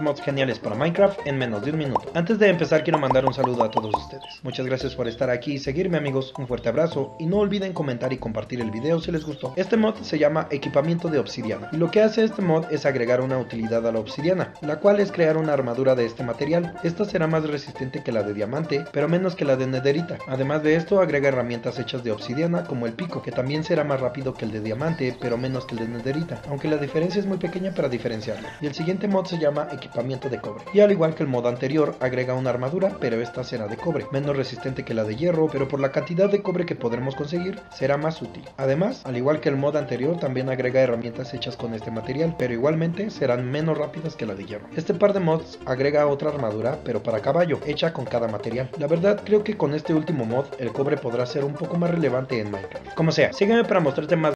mods geniales para Minecraft en menos de un minuto. Antes de empezar quiero mandar un saludo a todos ustedes. Muchas gracias por estar aquí y seguirme amigos, un fuerte abrazo y no olviden comentar y compartir el video si les gustó. Este mod se llama equipamiento de obsidiana y lo que hace este mod es agregar una utilidad a la obsidiana, la cual es crear una armadura de este material. Esta será más resistente que la de diamante, pero menos que la de nederita. Además de esto agrega herramientas hechas de obsidiana como el pico, que también será más rápido que el de diamante, pero menos que el de nederita, aunque la diferencia es muy pequeña para diferenciarlo. Y el siguiente mod se llama equipamiento de cobre. Y al igual que el mod anterior, agrega una armadura, pero esta será de cobre, menos resistente que la de hierro, pero por la cantidad de cobre que podremos conseguir, será más útil. Además, al igual que el mod anterior, también agrega herramientas hechas con este material, pero igualmente serán menos rápidas que la de hierro. Este par de mods agrega otra armadura, pero para caballo, hecha con cada material. La verdad, creo que con este último mod, el cobre podrá ser un poco más relevante en Minecraft. Como sea, sígueme para mostrarte más